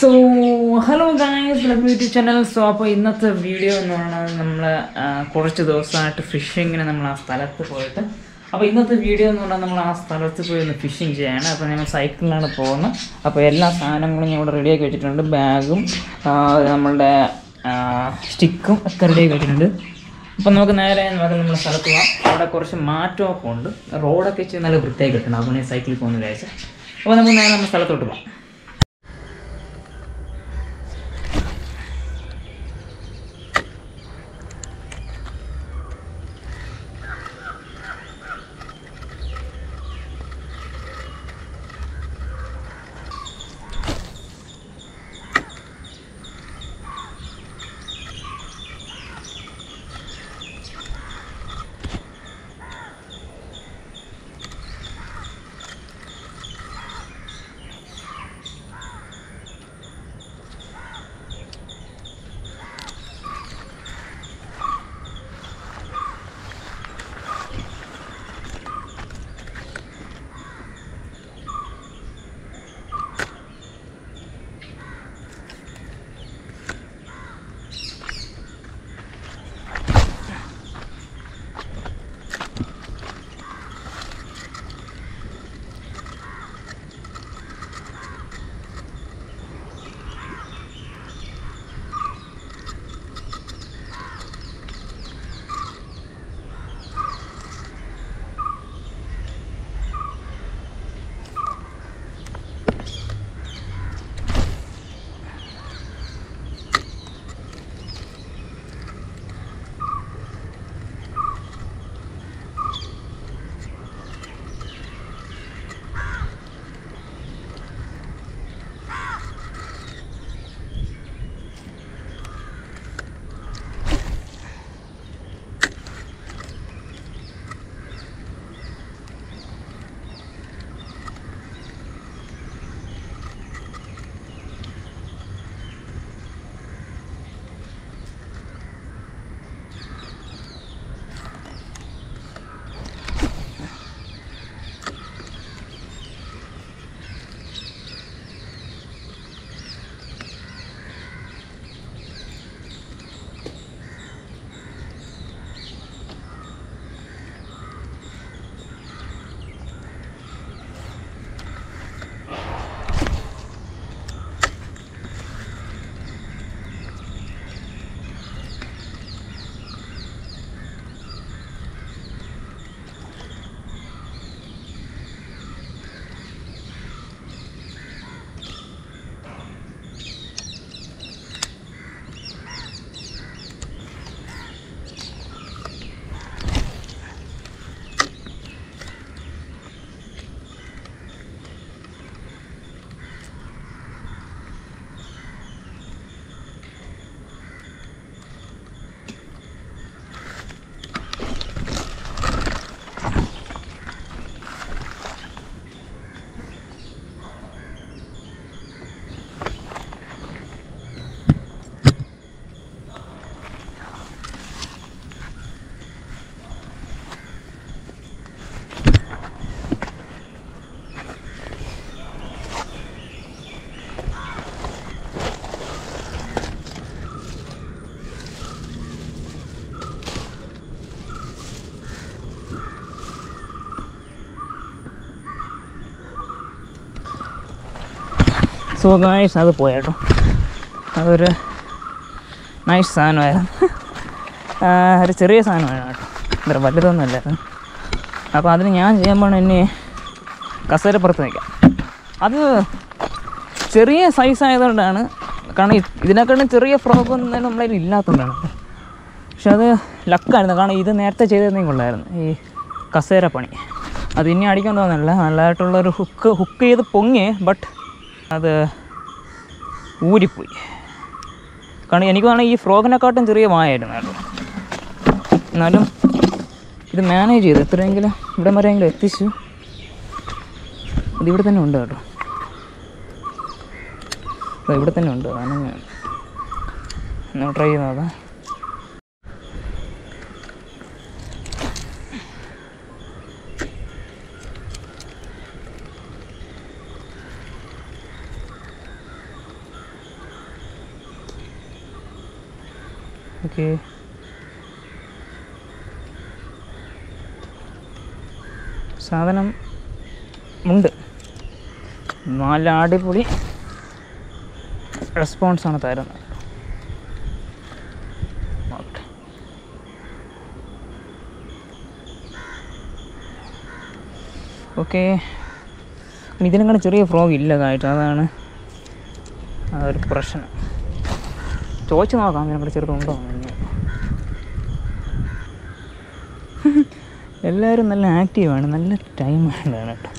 So hello guys ലബ് YouTube channel so അപ്പോൾ ഇന്നത്തെ വീഡിയോ എന്ന് പറയുന്നത് നമ്മൾ കുറച്ച് ദിവസമായിട്ട് ഫിഷിങ്ങിന് നമ്മൾ ആ സ്ഥലത്ത് പോയിട്ട്. അപ്പോൾ ഇന്നത്തെ വീഡിയോ എന്ന് പറഞ്ഞാൽ നമ്മൾ ആ സ്ഥലത്ത് പോയി ഒന്ന് ഫിഷിങ് ചെയ്യാണ്. അപ്പോൾ ഞങ്ങൾ സൈക്കിളിലാണ് പോകുന്നത്. അപ്പോൾ എല്ലാ സാധനങ്ങളും ഞാൻ ഇവിടെ റെഡിയാക്കി വെച്ചിട്ടുണ്ട്. ബാഗും നമ്മളുടെ സ്റ്റിക്കും ഒക്കെ റെഡിയാക്കി വെച്ചിട്ടുണ്ട്. അപ്പോൾ നമുക്ക് നേരെ എന്ന് പറഞ്ഞാൽ നമ്മുടെ സ്ഥലത്ത് പോകാം അവിടെ കുറച്ച് മാറ്റമൊക്കെ ഉണ്ട്. റോഡൊക്കെ ഇച്ചിരി നല്ല വൃത്തിയായി കിട്ടണം. അപ്പോൾ ഞാൻ സൈക്കിളിൽ പോകുന്ന വിചാരിച്ച അപ്പോൾ നമുക്ക് നേരെ നമ്മുടെ സ്ഥലത്തോട്ട് പോകാം സോ ഗായ്സ് അത് പോയാട്ടോ. അതൊരു നൈസ് സാധനമായിരുന്നു. ഒരു ചെറിയ സാധനമായിരുന്നു കേട്ടോ. ഇത്ര വലുതൊന്നും അല്ലായിരുന്നു. അപ്പോൾ അതിന് ഞാൻ ചെയ്യുമ്പോൾ എന്നെ കസേരപ്പുറത്ത് നിൽക്കാം അത് ചെറിയ സൈസ് ആയതുകൊണ്ടാണ്. കാരണം ഇതിനെക്കാളും ചെറിയ ഫ്രോക്ക് ഒന്നും തന്നെ നമ്മളതിൽ ഇല്ലാത്തതുകൊണ്ടാണ് പക്ഷെ അത് ലക്കായിരുന്നു കാരണം ഇത് നേരത്തെ ചെയ്തിരുന്നെങ്കിൽ കൊള്ളായിരുന്നു. ഈ കസേര പണി. അത് ഇനി അടിക്കാൻ തോന്നുന്നില്ല. നല്ലതായിട്ടുള്ളൊരു ഹുക്ക് ഹുക്ക് ചെയ്ത് പൊങ്ങി ബട്ട് അത് ഊരിപ്പോയി. കാരണം എനിക്ക് വേണമെങ്കിൽ ഈ ഫ്രോഗിനെക്കാട്ടും ചെറിയ മായായിരുന്നു കേട്ടോ. എന്നാലും ഇത് മാനേജ് ചെയ്തു. എത്രയെങ്കിലും ഇവിടെ വരെയെങ്കിലും എത്തിച്ചു. ഇതിവിടെ തന്നെ ഉണ്ട് കേട്ടോ. ഇവിടെ തന്നെ ഉണ്ട്. അതാണ് ഞാൻ. ട്രൈ ചെയ്ത് ഓക്കെ. സാധനം ഉണ്ട്. നല്ല അടിപൊളി റെസ്പോൺസാണ് തരുന്നത്. ഓക്കെ. ഇതിനങ്ങനെ ചെറിയ ഫ്രോഗ് ഇല്ല കായിട്ട് അതാണ് ആ ഒരു പ്രശ്നം. ചോദിച്ചു നോക്കാം ഇതിനൊക്കെ ചെറുതുണ്ടോ. എല്ലാവരും നല്ല ആക്റ്റീവാണ് നല്ല ടൈം വേണ്ടതാണ് കേട്ടോ.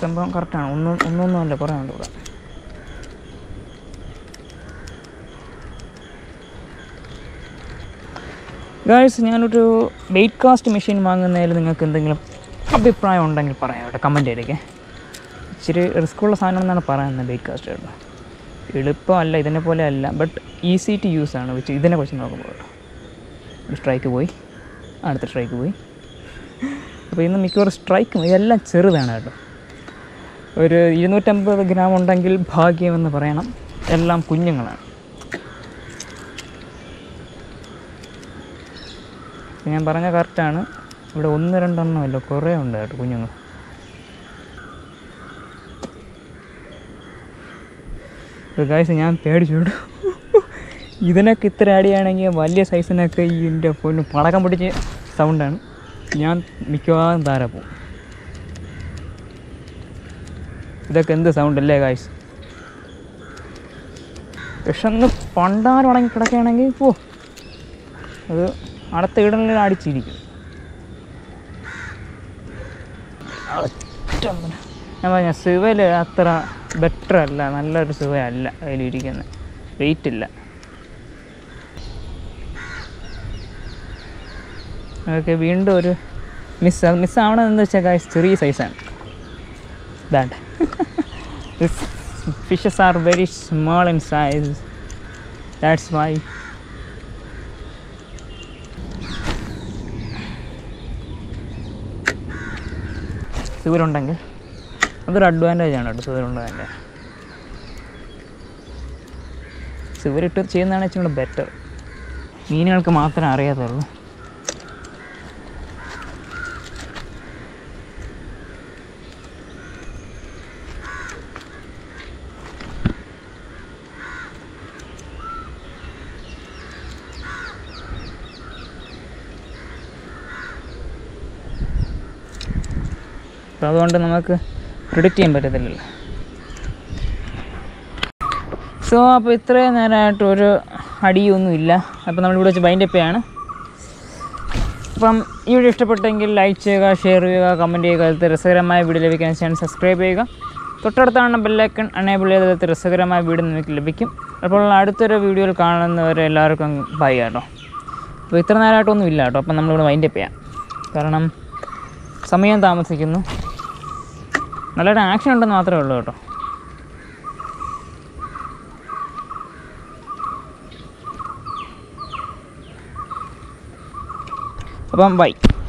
സംഭവം കറക്റ്റാണ് ഒന്നും ഒന്നൊന്നും അല്ല കുറേ ഉണ്ട് ഇവിടെ. ഗായ്സ് ഞാനൊരു വെയിറ്റ് കാസ്റ്റ് മെഷീൻ വാങ്ങുന്നതിൽ നിങ്ങൾക്ക് എന്തെങ്കിലും അഭിപ്രായം ഉണ്ടെങ്കിൽ പറയാം കേട്ടോ കമന്റ് ചെയ്തേക്കേ. ഇച്ചിരി റിസ്ക് ഉള്ള സാധനം എന്നാണ് പറയുന്നത് വെയിറ്റ് കാസ്റ്റ് കേട്ടോ എളുപ്പമല്ല ഇതിനെ പോലെ അല്ല ബട്ട് ഈസി ടു യൂസ് ആണ്. വെച്ച് ഇതിനെ കുറിച്ച് നോക്കുമ്പോൾ കേട്ടോ. ഒരു സ്ട്രൈക്ക് പോയി അടുത്ത സ്ട്രൈക്ക് പോയി. അപ്പോൾ ഇന്ന് മിക്കവാറും സ്ട്രൈക്കും ഇതെല്ലാം ചെറുതാണ് കേട്ടോ. ഒരു ഇരുന്നൂറ്റമ്പത് ഗ്രാം ഉണ്ടെങ്കിൽ ഭാഗ്യമെന്ന് പറയണം. എല്ലാം കുഞ്ഞുങ്ങളാണ്. ഇപ്പം ഞാൻ പറഞ്ഞ കറക്റ്റാണ്. ഇവിടെ ഒന്ന് രണ്ടെണ്ണമല്ല കുറേ ഉണ്ട് കേട്ടോ കുഞ്ഞുങ്ങൾ. ഗായ്സ് ഞാൻ പേടിച്ചു കേട്ടോ. ഇതിനൊക്കെ ഇത്ര അടിയാണെങ്കിൽ വലിയ സൈസിനൊക്കെ ഈ എന്റെ പൊന്ന് പടക്കം പിടിച്ച് സൗണ്ടാണ് ഞാൻ മിക്കവാറും താരെ പോകും. ഇതൊക്കെ എന്ത് സൗണ്ട് അല്ലേ ഗായ്സ് വിഷന്ന് പണ്ടാരം ഉണങ്ങി കിടക്കുകയാണെങ്കിൽ പോ അത് അടുത്ത ഇടലിൽ അടിച്ചിരിക്കും. ഞാൻ പറഞ്ഞ സിവൽ അത്ര ബെറ്റർ അല്ല നല്ലൊരു സിവ അല്ല അതിലിരിക്കുന്നത് വെയിറ്റ് ഇല്ല. ഓക്കെ വീണ്ടും ഒരു മിസ് മിസ്സാവണമെന്ന് വെച്ചാൽ ഗായ്സ് ചെറിയ സൈസാണ് that. Fishes are very small in size that's that's സൂര്യനുണ്ടെങ്കിൽ അതൊരു അഡ്വാന്റേജ് ആണ് കേട്ടോ സൂര്യനുള്ളതിന്റെ സൂര്യട്ട് ചെയ്യുന്നതാണ് ഇച്ചിരി കൂടെ ബെറ്റർ മീനുകൾക്ക് മാത്രമേ അറിയാത്തുള്ളൂ. അപ്പോൾ അതുകൊണ്ട് നമുക്ക് പ്രിഡിക്റ്റ് ചെയ്യാൻ പറ്റത്തില്ലല്ലോ. സോ അപ്പോൾ ഇത്രയും നേരമായിട്ട് ഒരു അടിയൊന്നുമില്ല അപ്പോൾ നമ്മളിവിടെ വെച്ച് ബൈൻഡപ്പ് ചെയ്യാണ്. അപ്പം ഈ വീഡിയോ ഇഷ്ടപ്പെട്ടെങ്കിൽ ലൈക്ക് ചെയ്യുക ഷെയർ ചെയ്യുക കമന്റ് ചെയ്യുക. അതിലത്തെ രസകരമായ വീഡിയോ ലഭിക്കാൻ ചാനൽ സബ്സ്ക്രൈബ് ചെയ്യുക. തൊട്ടടുത്താണ് ബെല്ലൈക്കൺ അണേബിൾ ചെയ്തതിലത്തെ രസകരമായ വീഡിയോ നിങ്ങൾക്ക് ലഭിക്കും. അപ്പോൾ അടുത്തൊരു വീഡിയോയിൽ കാണുന്നവരെ എല്ലാവർക്കും ബൈ കേട്ടോ. അപ്പോൾ ഇത്ര നേരമായിട്ടൊന്നും ഇല്ല കേട്ടോ. അപ്പം നമ്മളിവിടെ വൈൻഡപ്പ് ചെയ്യാം. കാരണം സമയം താമസിക്കുന്നു. നല്ലൊരു ആക്ഷൻ ഉണ്ടെന്ന് മാത്രമേ ഉള്ളൂ കേട്ടോ. അപ്പം ബൈ